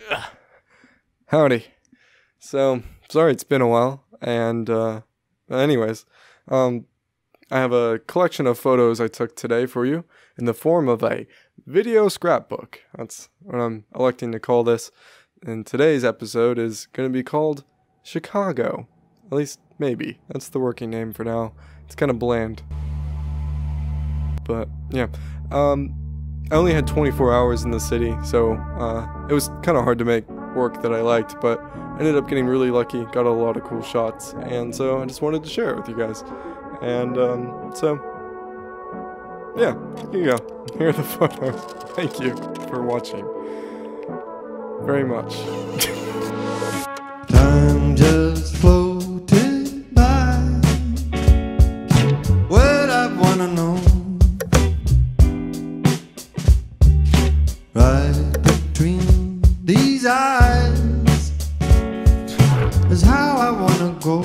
Howdy. So, sorry it's been a while. And, uh, anyways, um, I have a collection of photos I took today for you in the form of a video scrapbook. That's what I'm electing to call this. And today's episode is going to be called Chicago. At least, maybe. That's the working name for now. It's kind of bland. But, yeah. Um, I only had 24 hours in the city, so uh, it was kind of hard to make work that I liked, but I ended up getting really lucky, got a lot of cool shots, and so I just wanted to share it with you guys. And um, so, yeah, here you go. Here are the photos. Thank you for watching very much. Time just floated go.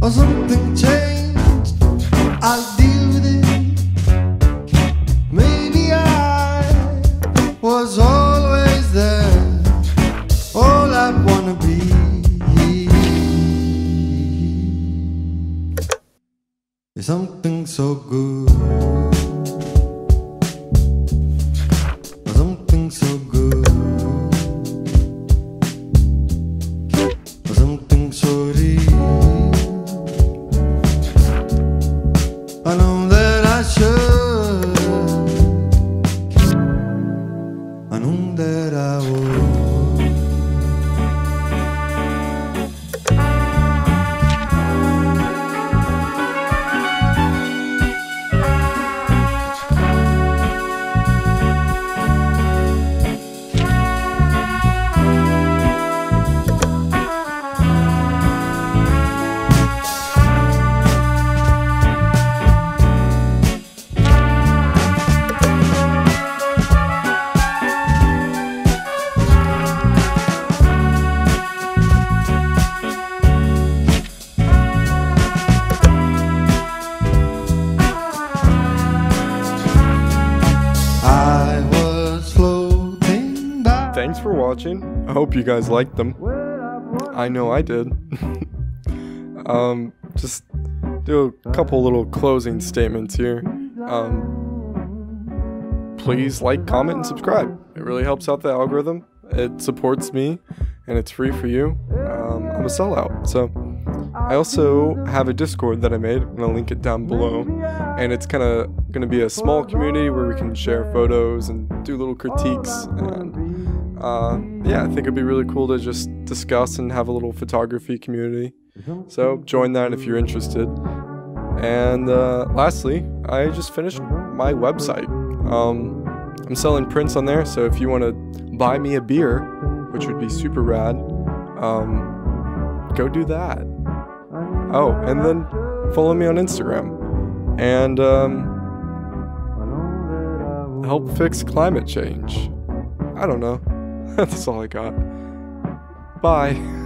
Or something changed. I'll deal with it. Maybe I was always there, all I wanna be. Is something so good, Thanks for watching. I hope you guys liked them. I know I did. um, just do a couple little closing statements here. Um, please like, comment, and subscribe. It really helps out the algorithm. It supports me, and it's free for you. Um, I'm a sellout, so. I also have a Discord that I made. I'm gonna link it down below, and it's kind of gonna be a small community where we can share photos and do little critiques. And uh, yeah, I think it'd be really cool to just discuss and have a little photography community. So join that if you're interested. And uh, lastly, I just finished my website. Um, I'm selling prints on there, so if you want to buy me a beer, which would be super rad, um, go do that. Oh, and then follow me on Instagram and um, help fix climate change. I don't know. That's all I got. Bye.